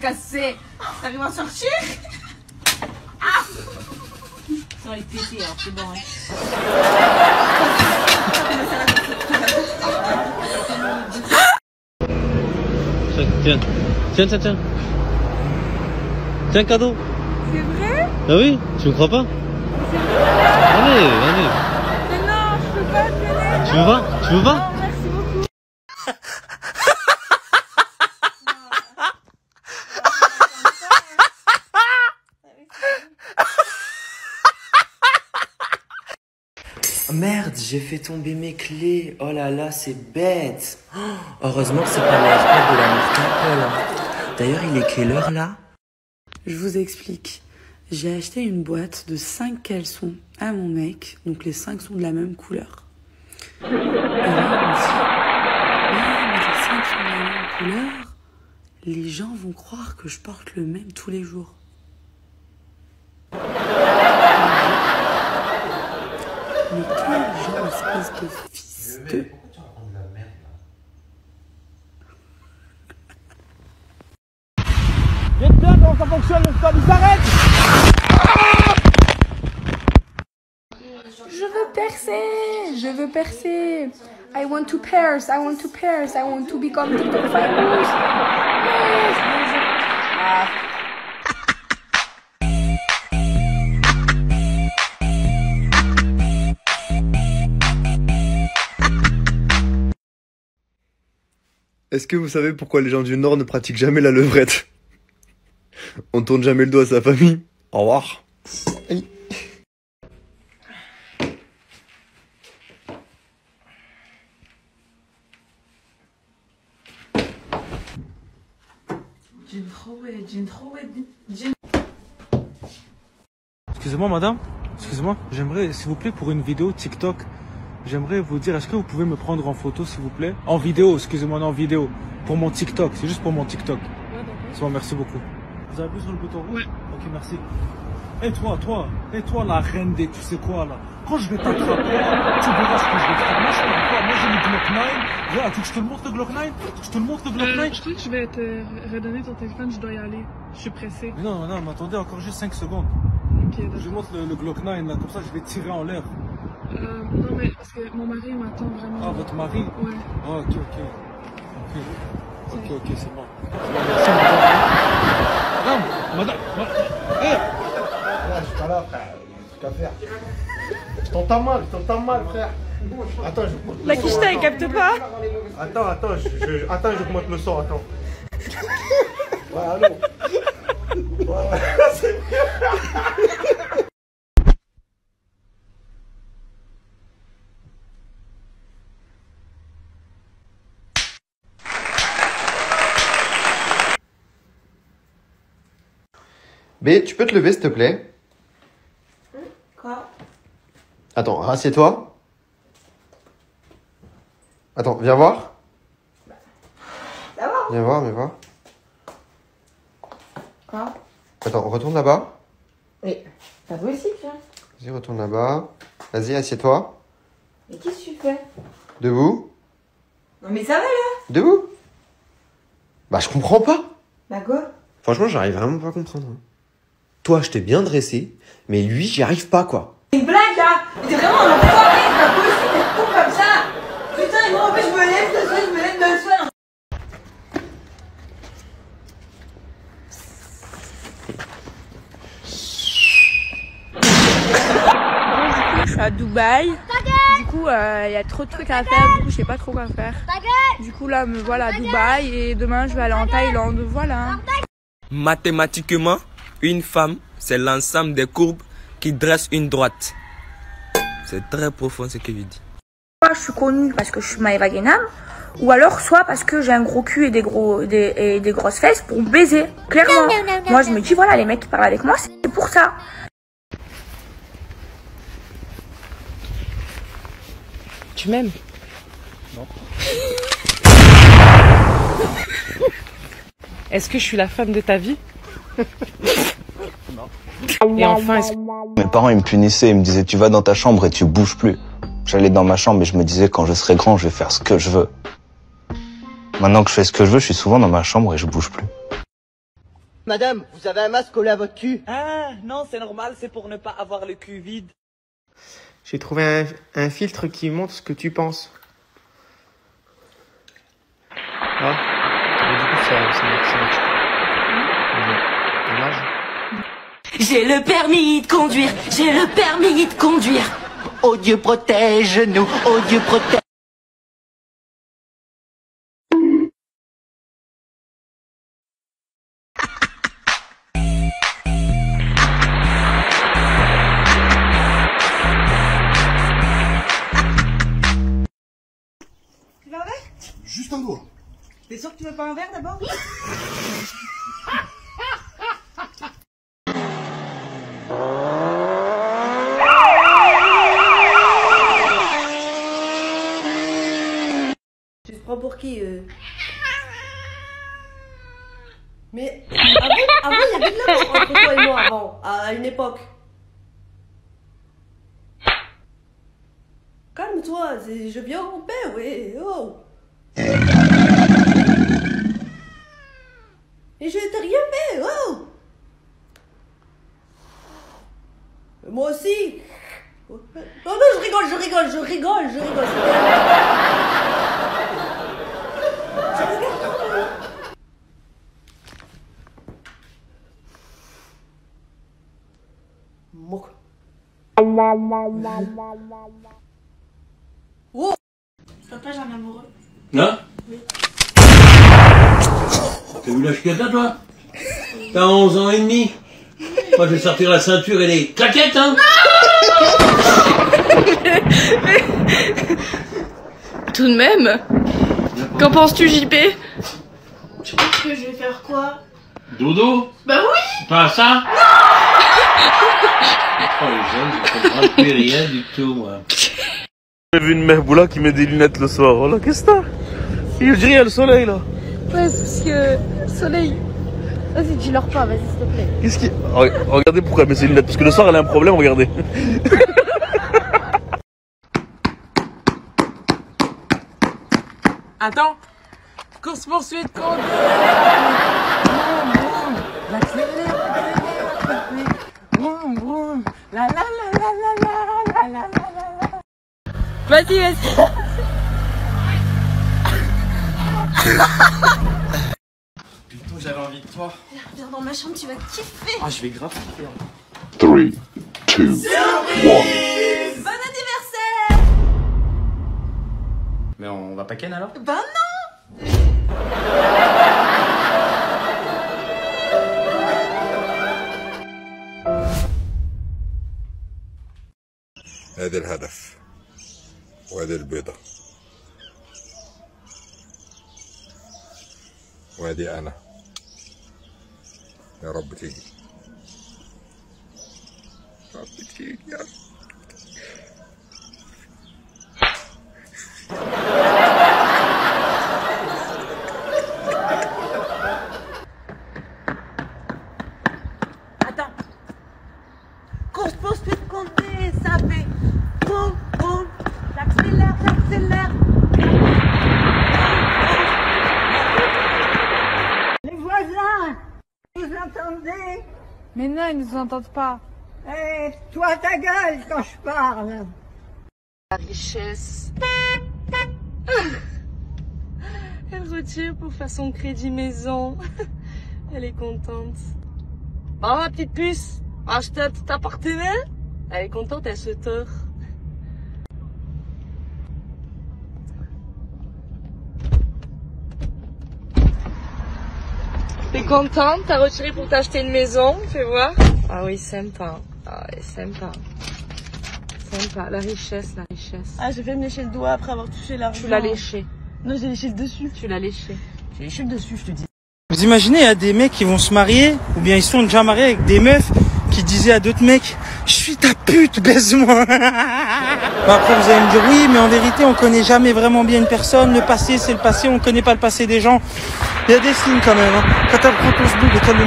percer. T'arrives à sortir Ah Ça va être pété, alors c'est bon. Hein. Tiens, tiens, tiens, tiens. Tiens, cadeau. C'est vrai? Ah oui, tu me crois pas? Allez, allez. Mais non, je peux pas tenir. Tu veux pas? Tu veux pas? Merde, j'ai fait tomber mes clés. Oh là là, c'est bête. Oh, heureusement que c'est pas l'iPad de la marque Apple. hein. D'ailleurs, il est quelle heure là? Je vous explique. J'ai acheté une boîte de 5 caleçons à mon mec, donc les 5 sont de la même couleur. Et là, me dit, mais les 5 sont de la même couleur, les gens vont croire que je porte le même tous les jours. De fils de... Je veux percer, je veux percer. I want to pierce, I want to pierce, I want to become TikTok famous. Yes, yes. Est-ce que vous savez pourquoi les gens du Nord ne pratiquent jamais la levrette? On tourne jamais le dos à sa famille. Au revoir. Aïe. Excusez-moi madame, excusez-moi, j'aimerais s'il vous plaît pour une vidéo TikTok, j'aimerais vous dire est-ce que vous pouvez me prendre en photo s'il vous plaît? En vidéo, excusez-moi, non en vidéo. Pour mon TikTok, c'est juste pour mon TikTok. C'est bon, merci beaucoup. Vous avez appuyé sur le bouton rouge? Ok, merci. Et toi, toi, et toi la reine des tu sais quoi là? Quand je vais t'attraper, tu verras ce que je vais faire. Moi je parle pas, moi j'ai le Glock 9. Regarde, tu veux que je te le montre le Glock 9 Je te le montre le Glock 9 Euh, je crois que je vais te redonner ton téléphone, je dois y aller. Je suis pressée. Mais non, non, mais attendez encore juste 5 secondes. Ok, Je d'accord. montre le, le Glock 9 là, comme ça je vais tirer en l'air. Euh, non, mais parce que mon mari m'attend vraiment. Ah, votre mari Ouais. Ah, ok, ok. Ok, ok, ok, c'est bon. C'est bon, merci, madame. Madame, madame, ma- Eh je suis pas là, frère. J'ai qu'à faire? Je t'entends mal, je t'entends mal, frère. Attends, je La quicheta, il capte pas Attends, attends, je, je, attends, j'augmente le son, attends. Ouais, allô Ouais, ouais, B, tu peux te lever s'il te plaît Quoi? Attends, rassieds-toi. Attends, viens voir. Viens voir, viens voir. Quoi? Attends, retourne là-bas. Oui. Pas possible, ça. Vas-y, retourne là-bas. Vas-y, assieds-toi. Mais qu'est-ce que tu fais? Debout. Non, mais ça va là? Debout. Bah, je comprends pas. Bah quoi? Franchement, j'arrive vraiment pas à comprendre. Toi, je t'ai bien dressé, mais lui, j'y arrive pas, quoi. C'est une blague là T'es vraiment un enfoiré, c'est pas possible d'être con comme ça Putain, moi en plus je me lève, de suite, je me lève de suite Je suis à Dubaï. Du coup, euh, il y a trop de trucs à faire. Du coup, je sais pas trop quoi faire. Du coup, là, me voilà à Dubaï et demain, je vais aller en Thaïlande. Voilà. Mathématiquement, une femme, c'est l'ensemble des courbes qui dressent une droite. C'est très profond ce que je dis. Soit je suis connue parce que je suis Maëva Guénam, ou alors soit parce que j'ai un gros cul et des, gros, des, et des grosses fesses pour me baiser. Clairement. moi, je me dis, voilà, les mecs qui parlent avec moi, c'est pour ça. Tu m'aimes? Non. Est-ce que je suis la femme de ta vie? Et enfin, est-ce Mes parents ils me punissaient, ils me disaient tu vas dans ta chambre et tu bouges plus. J'allais dans ma chambre et je me disais quand je serai grand je vais faire ce que je veux. Maintenant que je fais ce que je veux, je suis souvent dans ma chambre et je bouge plus. Madame, vous avez un masque collé à votre cul Ah, non, c'est normal, c'est pour ne pas avoir le cul vide. J'ai trouvé un, un filtre qui montre ce que tu penses. Ah, du coup, ça, ça, marche- ça marche pas. Bon, Dommage. J'ai le permis de conduire, j'ai le permis de conduire. Oh Dieu protège-nous, oh Dieu protège. Tu veux un verre Juste un doigt. T'es sûr que tu veux pas un verre d'abord Tu te prends pour qui euh Mais avant, avant, il y avait de l'amour entre toi et moi avant, à une Calme-toi, je viens en paix, oui. Oh. Et je t'ai rien fait, oh. Moi aussi. Non, non, je rigole, je rigole, je rigole, je rigole. Oh Papa, j'ai un amoureux. Hein? T'as vu que t'as, toi? T'as 11 ans et demi? Moi, je vais sortir la ceinture et les claquettes, hein? Tout de même. Qu'en penses-tu, JP Tu penses que je vais faire quoi? Dodo? Bah oui! Pas ça? Oh, jeunes, je comprends plus rien du tout, moi. J'ai vu une mehboula qui met des lunettes le soir. Oh là, qu'est-ce que t'as Il dit, il y a le soleil là. Ouais, c'est parce que. Soleil. Vas-y, dis-leur pas, vas-y, s'il te plaît. Qu'est-ce qui. Re- Regardez pourquoi elle met ses lunettes. Parce que le soir, elle a un problème, regardez. Attends Course poursuite, conduite Vas-y, vas-y. Putain, j'avais envie de toi. Viens dans ma chambre, tu vas kiffer. Ah, je vais grave kiffer. 3, 2, 1. Bon anniversaire Mais on va pas ken alors Ben non هذا الهدف وهذه البيضة. وهذه أنا. يا رب تيجي. يا رب تيجي يا رب. Mais non, ils nous entendent pas. Eh, toi ta gueule quand je parle La richesse. Elle retire pour faire son crédit maison. Elle est contente. Bon, ma petite puce, achète un petit appartement. Elle est contente, elle se tord. T'es contente? T'as retiré pour t'acheter une maison, fais voir. Ah oui, sympa. Ah oui, sympa. Sympa, la richesse, la richesse. Ah, j'ai fait me lécher le doigt après avoir touché l'argent. Tu l'as léché. Non, j'ai léché le dessus. Tu l'as léché. J'ai léché le dessus, je te dis. Vous imaginez, il y a des mecs qui vont se marier, ou bien ils sont déjà mariés avec des meufs qui disaient à d'autres mecs Je suis ta pute, baise-moi Bon, Après, vous allez me dire Oui, mais en vérité, on connaît jamais vraiment bien une personne. Le passé, c'est le passé, on connaît pas le passé des gens. Il y a des signes quand même. Hein. Quand elle prend ton sboub et qu'elle le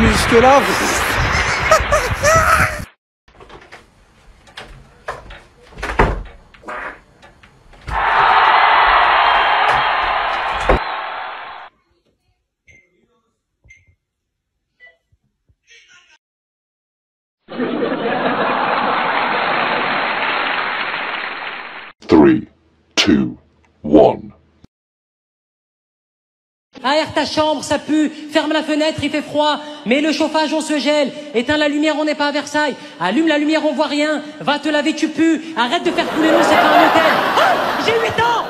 Ta chambre, ça pue. Ferme la fenêtre, il fait froid. Mets le chauffage, on se gèle. Éteins la lumière, on n'est pas à Versailles. Allume la lumière, on voit rien. Va te laver, tu pues. Arrête de faire couler l'eau, c'est pas un hôtel. Ah, J'ai 8 ans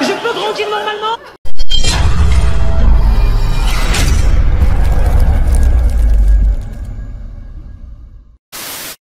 Je peux grandir normalement